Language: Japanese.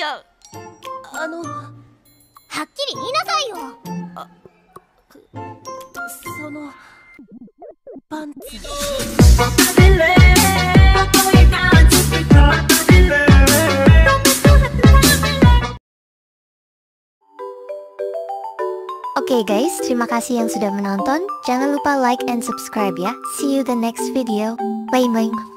あのはっきり言いなさいよそのパンツ Oke guys, terima kasih yang sudah menonton. Jangan lupa like and subscribe ya. See you the next video. Bye bye.